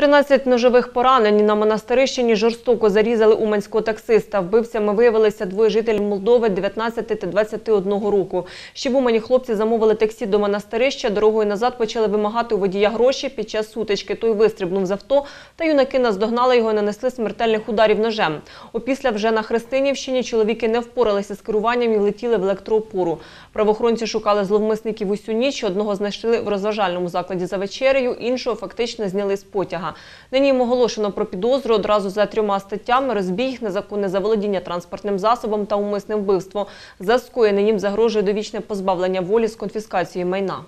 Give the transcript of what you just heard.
13 ножових поранень на монастирищині жорстоко зарізали уманського таксиста. Вбивцями виявилися двоє жителів Молдови 19 та 21 року. Ще в Умані хлопці замовили таксі до монастирища. Дорогою назад почали вимагати у водія гроші. Під час сутички той вистрибнув з авто, та юнаки наздогнали його і нанесли смертельних ударів ножем. Опісля вже на Христинівщині чоловіки не впоралися з керуванням і влетіли в електроопору. Правоохоронці шукали зловмисників усю ніч. Одного знайшли в розважальному закладі за вечерею, іншого фактично зняли з потяга. Нині їм оголошено про підозру одразу за трьома статтями: розбій, незаконне заволодіння транспортним засобом та умисне вбивство. За скоєне їм загрожує довічне позбавлення волі з конфіскацією майна.